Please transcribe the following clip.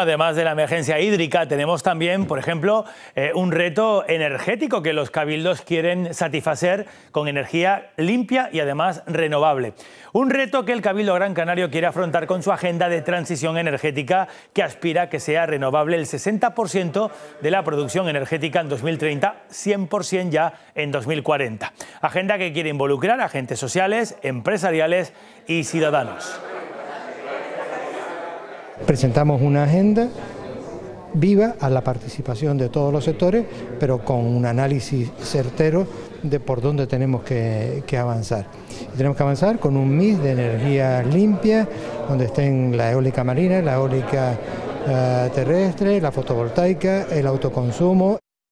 Además de la emergencia hídrica, tenemos también, por ejemplo, eh, un reto energético que los cabildos quieren satisfacer con energía limpia y además renovable. Un reto que el Cabildo Gran Canario quiere afrontar con su agenda de transición energética que aspira a que sea renovable el 60% de la producción energética en 2030, 100% ya en 2040. Agenda que quiere involucrar a agentes sociales, empresariales y ciudadanos presentamos una agenda viva a la participación de todos los sectores, pero con un análisis certero de por dónde tenemos que, avanzar. tenemos que avanzar con un mix de energía limpia, donde estén la eólica marina, la eólica eh, terrestre, la fotovoltaica, el autoconsumo.